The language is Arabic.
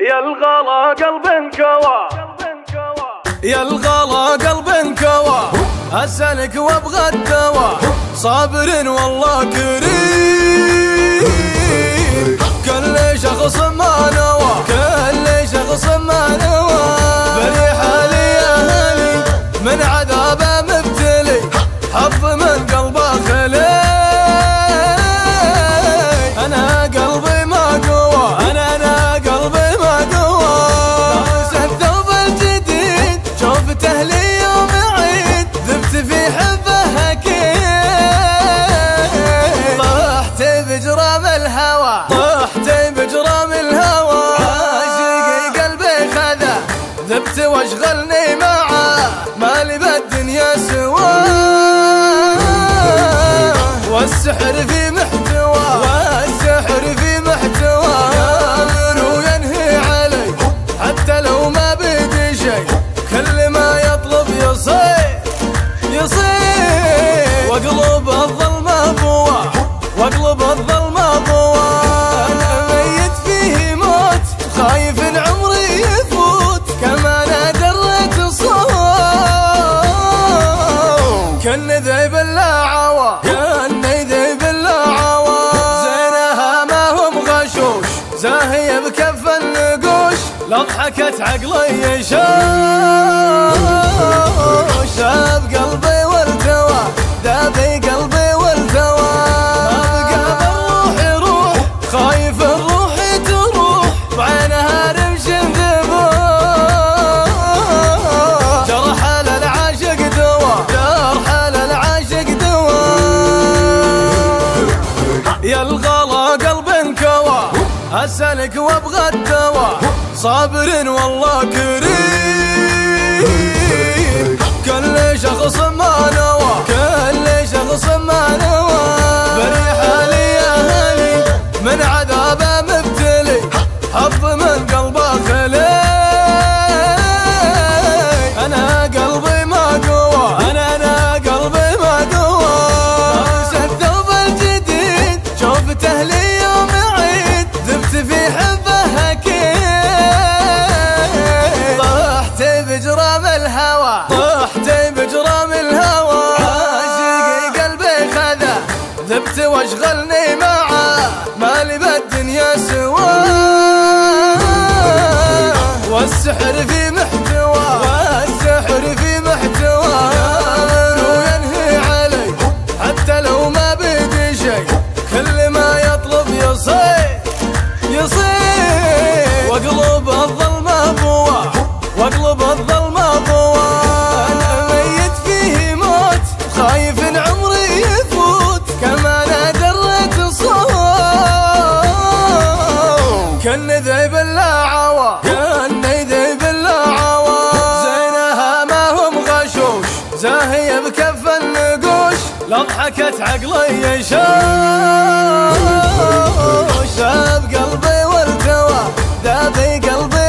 يا الغلا قلب انكوى. اسالك وابغى الدواء. صابر والله كريم. كل شخص ما والسحر في محتوى والسحر في محتوى. يامر وينهي علي حتى لو ما بيدي شيء كل ما يطلب يصير يصير. واقلب الظلمة بوا واقلب الظلمة بوا أنا ميت فيه موت خايف عمري يفوت كما أنا دريت صوت كن ذيب لو ضحكت عقلي يشوش ذاب قلبي والتوى ذابي قلبي والتوى ما بقى بالروح يروح خايف الروح تروح. بعينها رمش ذبوح جرح للعاشق دوا جرح للعاشق دوا. يا الغلا قلب انكوى. اسالك وأبغى الدواء. صابر والله كريم. كل شخص ما نوى. كل شخص ما نوى. بني حالي يا هلي من عذابه مبتلي. حظ من قلبه خلي. أنا قلبي ما قوى. أنا أنا قلبي ما قوى. الثوب الجديد. شوفته لي الهوى. طحت بجرام الهوى. عاشقي قلبي خذا. ذبت واشغلني معاه مالي بالدنيا سواه والسحر في جرت عقلي شاف قلبي والتوى ذا قلبي